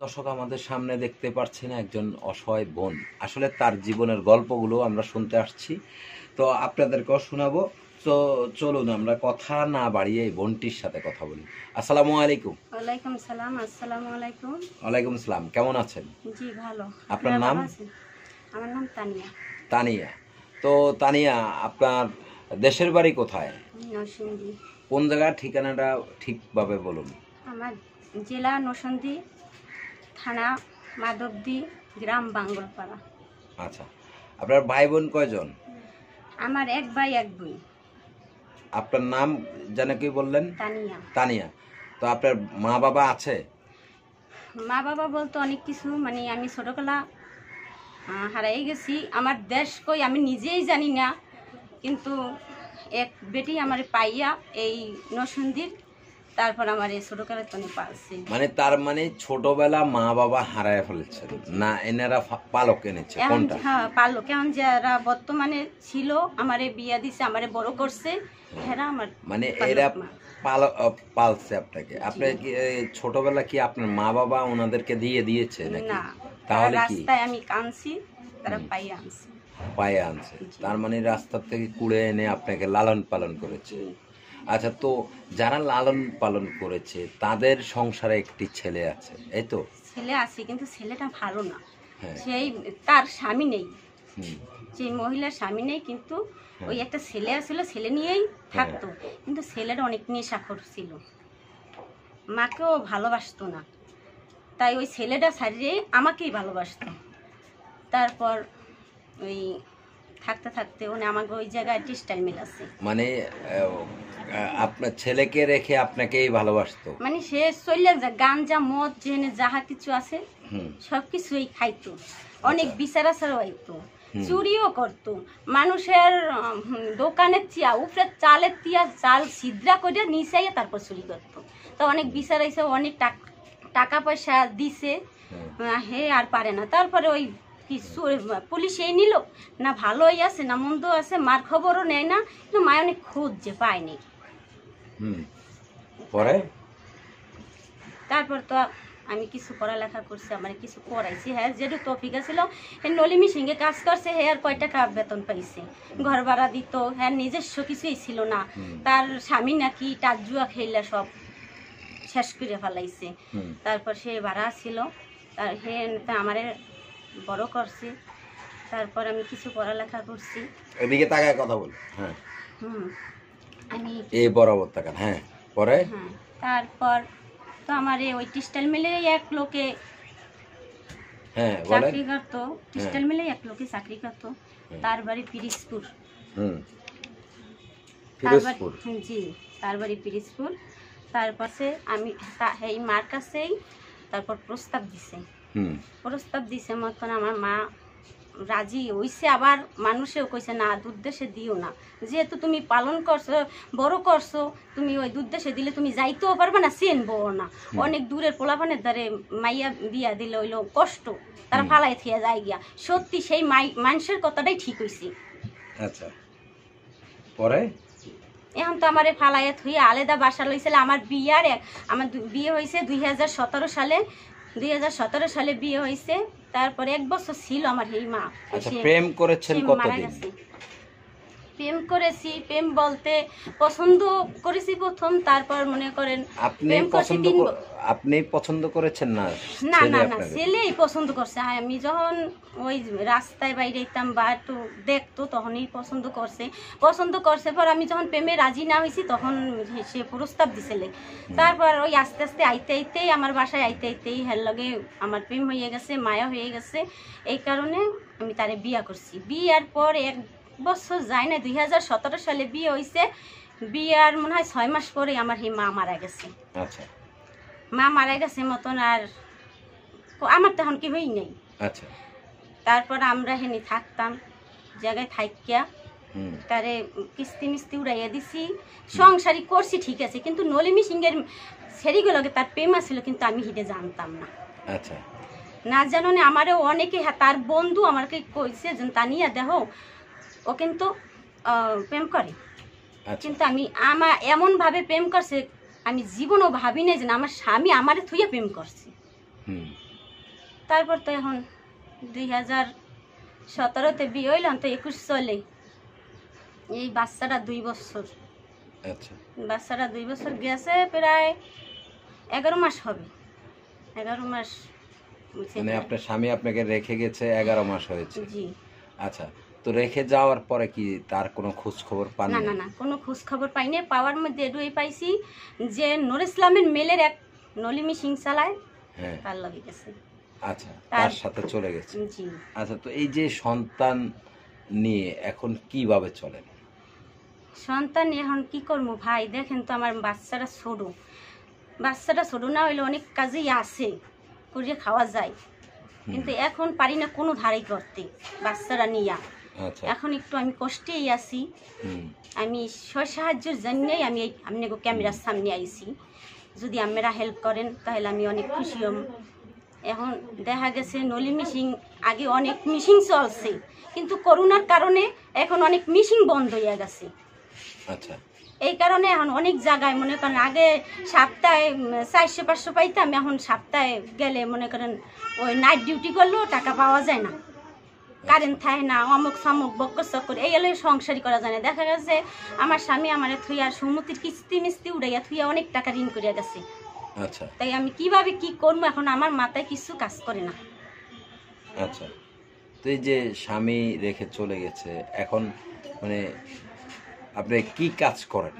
দর্শক আমাদের সামনে দেখতে পাচ্ছেন একজন অসহায় বোন। আসলে তার জীবনের গল্পগুলো আমরা শুনতে আসছি। তো আপনাদেরকেও শোনাবো। তো চলুন আমরা কথা না বাড়িয়ে এই বোনটির সাথে কথা বলি। আসসালামু আলাইকুম। ওয়ালাইকুম সালাম আসসালামু আলাইকুম। ওয়ালাইকুম আসসালাম কেমন আছেন? জি ভালো। আপনার নাম? আমার নাম তানিয়া। তানিয়া। তো তানিয়া আপনার দেশের বাড়ি কোথায়? নরসিংদী। কোন জায়গার ঠিকানাটা ঠিকভাবে বলুন? আমার জেলা নরসিংদী থানা মাধবদী গ্রাম বাঙ্গলপাড়া। আচ্ছা আপনার ভাই বোন কয়জন? আমার এক ভাই এক বোন। আপনার নাম যেন কি বললেন? তানিয়া। তানিয়া। তো আপনার মা বাবা আছে? মা বাবা বলতো অনেক কিছু মানে আমি ছোটবেলা হারাই গেছি। আমার দেশ কই আমি নিজেই জানি না কিন্তু এক বেটি আমার পাইয়া এই নরসিংদীর তারপর আমার এই ছোটকালে তনি পালছে। মানে তার মানে ছোটবেলা মা বাবা হারায় ফেলেছেন না এনারা পালক এনেছে কোনটা? হ্যাঁ পারল কেমন যারা বর্তমানে ছিল আমারে বিয়া দিছে আমারে বড় করছে হেরা আমার মানে এরা। পালছে আপনাকে। আপনার কি ছোটবেলা কি আপনার মা বাবা ওনাদেরকে দিয়ে দিয়েছে নাকি? না তাহলে কি? রাস্তায় আমি কানছি তারা পাইয়া আনছি। পায়ে আনছে। তার মানে রাস্তার থেকে কুড়ে এনে আপনাকে লালন পালন করেছে। আচ্ছা তো যারা লালন পালন করেছে তাদের সংসারে একটি ছেলে আছে এই তো? ছেলে আছে কিন্তু ছেলেটা ভালো না। হ্যাঁ। সেই তার স্বামী নেই। যে মহিলার স্বামী নেই কিন্তু হ্যাঁ। ওই একটা ছেলে আসছিল ছেলে নিয়েই থাকতো। কিন্তু ছেলের অনেক নেশাখোর ছিল। মাকেও ভালোবাসতো না। তাই ওই ছেলেটা ছাড়িয়ে আমাকেই ভালোবাসতো। তারপর ওই থাকতে থাকতে উনি আমাকে ওই জায়গায় টেক্সটাইল মিল আছে মানে আপনার ছেলেকে রেখে আপনাকেই ভালোবাসতো। মানে সে চলে যা গাঞ্জা মদ জেনে যাহা কিছু আছে হুম। সব কিছুই খাইতো। অনেক বিচার আচার হইতো চুরিও করতো। মানুষের দোকানের চিয়া উপরে চালের তিয়া চাল ছিদ্রা করে নিচাইয়া তারপর চুরি করতো। তো অনেক বিচার আইসে অনেক টাক- পয়সা দিছে। হে আর পারে না। তারপরে ওই কিছু পুলিশ এই নিল না ভালোই আছে না মন্দ আছে মার খবরও নেয় না কিন্তু মায় অনেক খুঁজছে পায়নি হুম। পরে? তারপর তো আমি কিছু পড়ালেখা করছি আমার কিছু পড়াইছি হ্যাঁ যেটু টপিক আছিল হ্যাঁ নলিমি সিংহে কাজ করছে হ্যাঁ আর কয় টাকা বেতন পাইছে। ঘর ভাড়া দিত হ্যাঁ নিজস্ব কিছুই ছিল না। তার স্বামী নাকি টাক জুয়া খেললা সব শেষ করে ফেলাইছে। তারপর সে ভাড়া ছিল তার হে আমারে বড় করছে। তারপর আমি কিছু পড়ালেখা করছি। এদিকে তাকায় কথা বল হ্যাঁ। হুম। এই বরাবর তাকান হ্যাঁ। পরে? হ্যাঁ তারপর তো আমার এই ওই টেক্সটাইল মিলে এক লোকে হ্যাঁ চাকরি করতো টেক্সটাইল মিলে এক লোকে চাকরি করতো তার বাড়ি পিরিজপুর হুম। হুম, জি তার বাড়ি পিরিজপুর তারপর সে আমি তা- এই মার কাছেই তারপর প্রস্তাব দিছে। হুম। প্রস্তাব দিছে মতন আমার মা রাজি হইছে আবার মানুষেও কইছে না দুধ দেশে দিও না। যেহেতু তুমি পালন করছ বড় করছ তুমি ওই দুধ দেশে দিলে তুমি যাইতেও পারবে না চেনবো না। অনেক দূরের পোলাপানের দ্বারে মাইয়া বিয়া দিলে হইল কষ্ট তারা ফালাই থিয়া যায় গিয়া। সত্যি সেই মাই মানুষের কথাটাই ঠিক হইছে। আচ্ছা। পরে? এখন তো আমার ফালাইয়া থুয়ে আলাদা বাসা লইছিল আমার বিয়ার এক- আমার বিয়ে হয়েছে দুই হাজার সতেরো সালে। দুই হাজার সতেরো সালে বিয়ে হয়েছে। তারপরে এক বছর ছিল আমার এই মা। আচ্ছা প্রেম করেছেন কতদিন। প্রেম করেছি প্রেম বলতে পছন্দ করেছি প্রথম তারপর মনে করেন আপনি পছন্দ আপনি পছন্দ করেছেন না না না না? ছেলেই পছন্দ করছে। আর আমি যখন ওই রাস্তায় বাইরে যেতাম বা একটু দেখতো তখনই পছন্দ করছে। পছন্দ করছে পর আমি যখন প্রেমে রাজি না হয়েছি তখন সে প্রস্তাব দিছিলে তারপর ওই আস্তে আস্তে আইতে আইতেই আমার বাসায় আইতে আইতেই হের লগে আমার প্রেম হয়ে গেছে মায়া হয়ে গেছে। এই কারণে আমি তারে বিয়া করছি। বিয়ার পর এক বছর যায় না দুই হাজার সতেরো সালে বিয়ে হয়েছে বিয়ার মনে হয় ছয় মাস পরে আমার এই মা মারা গেছে। আচ্ছা। মা মারা গেছে মতন আর আমার তখন কি হই নাই। আচ্ছা। তারপর আমরা হেনি থাকতাম জায়গায় থাকিয়া তারে কিস্তি মিস্তি উড়াইয়া দিছি। সংসারই করছি ঠিক আছে কিন্তু নলিমি সিংহের সেরিগুলোকে তার প্রেম ছিল কিন্তু আমি হিটে জানতাম না। আচ্ছা। না জানো না আমারও অনেকে হ্যাঁ তার বন্ধু আমাকে কইছে যে তানিয়া দেহ ও কিন্তু প্রেম করে। আচ্ছা। কিন্তু আমি আমার এমনভাবে প্রেম করছে আমি জীবনও ভাবি নাই যে না, আমার স্বামী আমারে থুইয়া প্রেম করছে। তারপর তো এখন দুই হাজার সতেরোতে বিয়ে হইলাম তো একুশ চলে। এই বাচ্চাটা দুই বছর। আচ্ছা। বাচ্চাটা দুই বছর গেছে প্রায় এগারো মাস হবে। এগারো মাস মানে আপনার স্বামী আপনাকে রেখে গেছে এগারো মাস হয়েছে। জি। আচ্ছা তো রেখে যাওয়ার পরে কি তার কোনো খোঁজ খবর পান না না না কোনো খোঁজ খবর পাইনি। পাওয়ার মধ্যে এটুই পাইছি যে নুর ইসলামের মেলের এক নলিমি সিং চালায় হ্যাঁ। তার লগে গেছে। আচ্ছা তার- সাথে চলে গেছে। জি। আচ্ছা তো এই যে সন্তান নিয়ে এখন কীভাবে চলেন? সন্তান এখন কি করব ভাই? দেখেন তো আমার বাচ্চাটা ছোট। বাচ্চাটা ছোট না হইলে অনেক কাজেই আছে করিয়ে খাওয়া যায়। কিন্তু এখন পারি না কোনো ধারাই করতে বাচ্চারা নিয়া। এখন একটু আমি কষ্টেই আছি। আমি সাহায্যের জন্যই আমি এই আপনাকে ক্যামেরার সামনে আইছি। যদি আপনারা হেল্প করেন তাহলে আমি অনেক খুশি হম। এখন দেখা গেছে নলি মিশিং আগে অনেক মিশিং চলছে কিন্তু করোনার কারণে এখন অনেক মিশিং বন্ধ হয়ে গেছে। আচ্ছা। এই কারণে এখন অনেক জায়গায় মনে করেন আগে সপ্তাহে চারশো পাঁচশো পাইতাম এখন সপ্তাহে গেলে মনে করেন ওই নাইট ডিউটি করলেও টাকা পাওয়া যায় না। কারেন্ট থাকে না অমুক সামুক বক্কর চক্কর এই এলে সংসারই করা যায় না। দেখা গেছে আমার স্বামী আমার থুইয়া সমুদ্রের কিস্তি মিস্তি উড়াইয়া থুইয়া অনেক টাকা ঋণ করিয়া গেছে। আচ্ছা। তাই আমি কীভাবে কি করব? এখন আমার মাথায় কিছু কাজ করে না। আচ্ছা। তো এই যে স্বামী রেখে চলে গেছে এখন মানে আপনি কি কাজ করেন?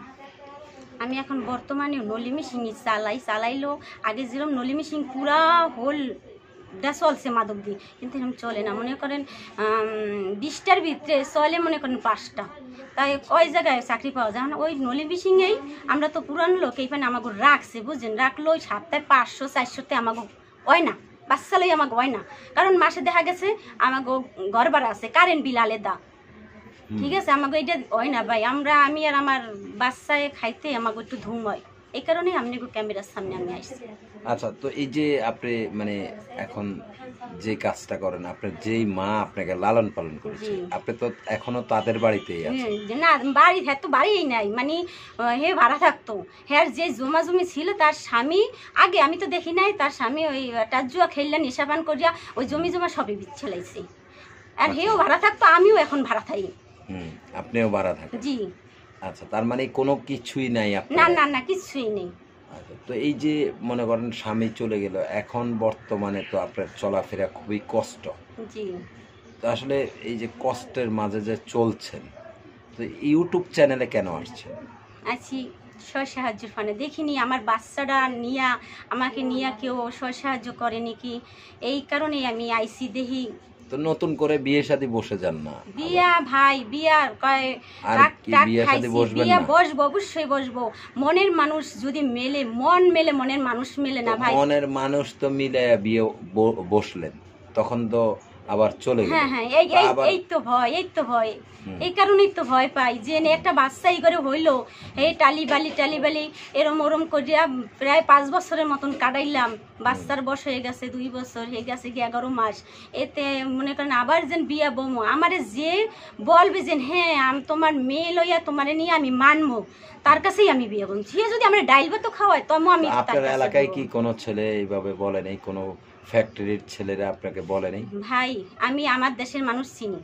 আমি এখন বর্তমানে নলি সিংই চালাই চালাইলো। আগে যেরকম নলি সিং পুরা হোল চলছে মাদক দিয়ে। কিন্তু এরকম চলে না। মনে করেন বিশটার ভিতরে চলে মনে করেন পাঁচটা। তাই কয় জায়গায় চাকরি পাওয়া যায় না। ওই নলি সিংয়েই আমরা তো পুরানো লোক এইখানে আমাকে রাখছে বুঝছেন? রাখল ওই সপ্তাহে পাঁচশো চারশোতে আমাকে হয় না। বাচ্চা লই আমাকে হয় না। কারণ মাসে দেখা গেছে আমাকে ঘর ভাড়া আছে কারেন্ট বিল আলাদা। ঠিক আছে? আমাকে এটা হয় না ভাই। আমরা আমি আর আমার বাচ্চায় খাইতে আমাকে একটু ধুম হয়। এই কারণে আপনি ক্যামেরার সামনে আমি আসছি। আচ্ছা তো এই যে আপনি মানে এখন যে কাজটা করেন আপনার যেই মা আপনাকে লালন পালন করেছে আপনি তো এখনও তাদের বাড়িতেই আছেন। না বাড়ি হ্যাঁ তো বাড়িই নাই। মানে হে ভাড়া থাকতো। হ্যাঁ যে জমা জমি ছিল তার স্বামী আগে আমি তো দেখি নাই তার স্বামী ওই টাজুয়া খেললেন নেশাপান করিয়া ওই জমি জমা সবই বিচ্ছেলাইছে। আর হেও ভাড়া থাকতো আমিও এখন ভাড়া থাকি। হুম আপনিও ভাড়া থাকেন। জি। আচ্ছা তার মানে কোনো কিছুই নাই না আপনার না না কিছুই নেই। আচ্ছা, তো এই যে মনে করেন স্বামী চলে গেল এখন বর্তমানে তো আপনার চলাফেরা খুবই কষ্ট। জি। তো আসলে এই যে কষ্টের মাঝে যে চলছেন তো ইউটিউব চ্যানেলে কেন আসছেন? আছি স্ব সাহায্যের ফানে দেখিনি আমার বাচ্চাটা নিয়া আমাকে নিয়ে কেউ স্ব সাহায্য করে নাকি এই কারণে আমি আইসি দেখি তো নতুন করে বিয়ে শাদী বসে যান না। বিয়া ভাই বিয়া কয় আর কি বিয়ে শাদী বসবেন বিয়া বসবো অবশ্যই বসবো। মনের মানুষ যদি মেলে মন মেলে মনের মানুষ মেলে না ভাই। মনের মানুষ তো মিলে বিয়ে বসলেন। তখন তো আবার চলে গেল। হ্যাঁ হ্যাঁ এই এই এই তো ভয় এই তো ভয়। এই কারণেই তো ভয় পাই যে একটা বাচ্চা এই করে হইল। এই টালি বালি টালি বালি এরম ওরম করিয়া প্রায় পাঁচ বছরের মতন কাটাইলাম। বাচ্চার বয়স হয়ে গেছে দুই বছর হয়ে গেছে কি এগারো মাস। এতে মনে করেন আবার যেন বিয়া বমো আমারে যে বলবে যে হ্যাঁ আমি তোমার মেয়ে লইয়া তোমারে নিয়ে আমি মানবো তার কাছেই আমি বিয়ে বলছি যদি আমার ডাইল ভাত খাওয়ায় তমো আমি তার আপনার এলাকায় কি কোনো ছেলে এইভাবে বলে নেই? কোনো ফ্যাক্টরির ছেলেরা আপনাকে বলে নেই? ভাই আমি আমার দেশের মানুষ চিনি।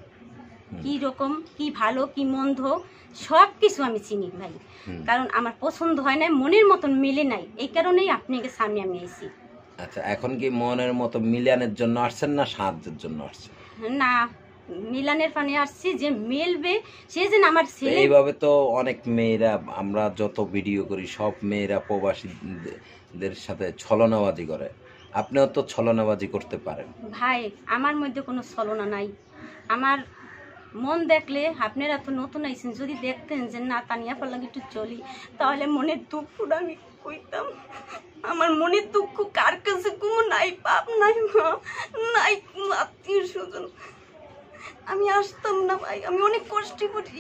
কি রকম কি ভালো কি মন্দ সব কিছু আমি চিনি ভাই। কারণ আমার পছন্দ হয় না মনের মতন মিলে নাই। এই কারণেই আপনাকে সামনে আমি এসেছি। আচ্ছা এখন কি মনের মতো মিলানের জন্য আসছেন না সাহায্যের জন্য আসছেন? না মিলানের ফানে আসছি যে মেলবে সে যেন আমার ছেলে এইভাবে তো অনেক মেয়েরা আমরা যত ভিডিও করি সব মেয়েরা প্রবাসীদের সাথে ছলনাবাজি করে। আপনিও তো ছলনাবাজি করতে পারেন। ভাই আমার মধ্যে কোনো ছলনা নাই। আমার মন দেখলে আপনারা তো নতুন আইছেন যদি দেখতেন যে না তানিয়া পাল্লাগ একটু চলি তাহলে মনের দুঃখটা আমি কইতাম। আমার মনের দুঃখ কার কাছে কোনো নাই পাপ নাই মা নাই কোনো আত্মীয় স্বজন আমি আসতাম না ভাই আমি অনেক কষ্টে করে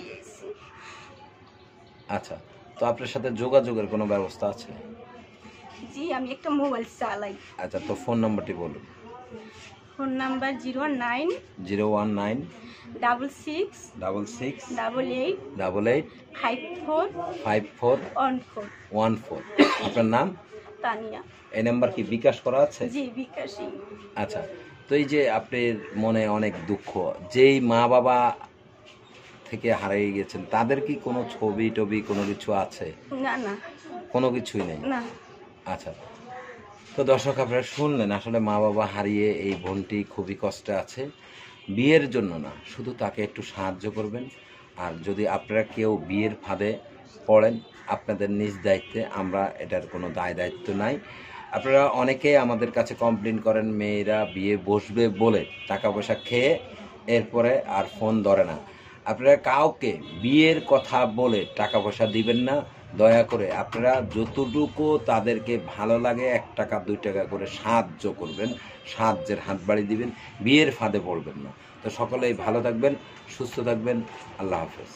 আচ্ছা তো আপনার সাথে যোগাযোগের কোনো ব্যবস্থা আছে? জি আমি একটা মোবাইল চালাই। আচ্ছা তো ফোন নাম্বারটি বলুন। Phone number zero nine zero one nine double six double six double eight double eight five four five four one four. One four. আপনার নাম? তানিয়া। এই নাম্বার কি বিকাশ করা আছে? জি বিকাশী আচ্ছা তো এই যে আপনার মনে অনেক দুঃখ যেই মা বাবা থেকে হারিয়ে গেছেন তাদের কি কোনো ছবি টবি কোনো কিছু আছে? না না। কোনো কিছুই নেই? না। আচ্ছা তো দর্শক, আপনারা শুনলেন, আসলে মা বাবা হারিয়ে এই বোনটি খুবই কষ্টে আছে। বিয়ের জন্য না, শুধু তাকে একটু সাহায্য করবেন। আর যদি আপনারা কেউ বিয়ের ফাঁদে পড়েন, আপনাদের নিজ দায়িত্বে, আমরা এটার কোনো দায় দায়িত্ব নাই। আপনারা অনেকেই আমাদের কাছে কমপ্লেন করেন, মেয়েরা বিয়ে বসবে বলে টাকা পয়সা খেয়ে এরপরে আর ফোন ধরে না। আপনারা কাউকে বিয়ের কথা বলে টাকা পয়সা দিবেন না দয়া করে আপনারা যতটুকু তাদেরকে ভালো লাগে, এক টাকা, দুই টাকা করে সাহায্য করবেন, সাহায্যের হাত বাড়ি দিবেন, বিয়ের ফাঁদে পড়বেন না। তো সকলেই ভালো থাকবেন, সুস্থ থাকবেন, আল্লাহ হাফেজ।